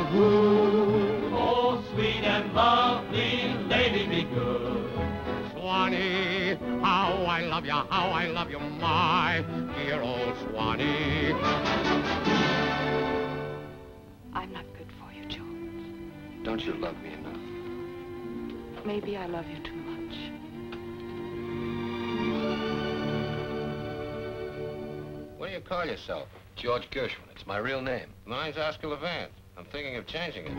rendezvous. Oh, sweet and lovely lady, be good. Swanee, how I love you, how I love you, my dear old Swanee. I'm not good for you, George. Don't you love me enough? Maybe I love you too much. What do you call yourself? George Gershwin. It's my real name. Mine's Oscar Levant. I'm thinking of changing it.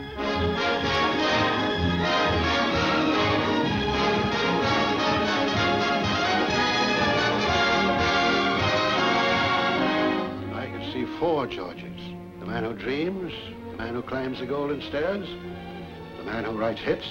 I could see four Georges. The man who dreams, the man who climbs the golden stairs, the man who writes hits,